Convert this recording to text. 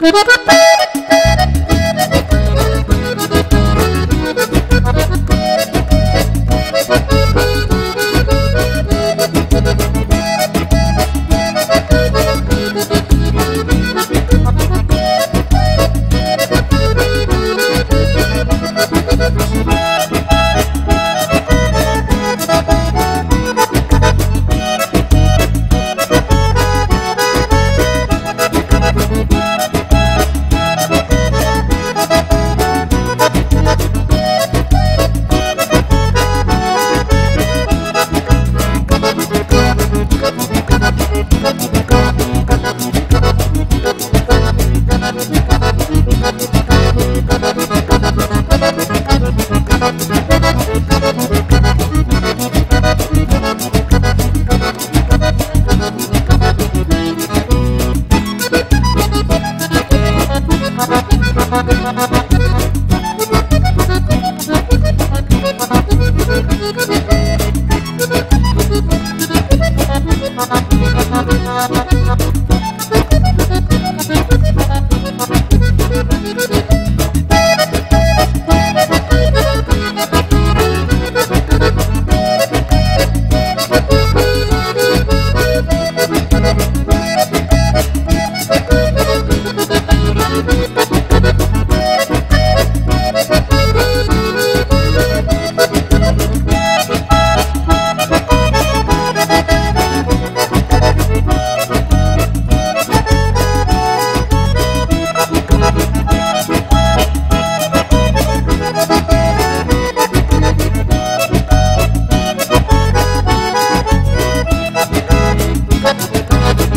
Bye-bye.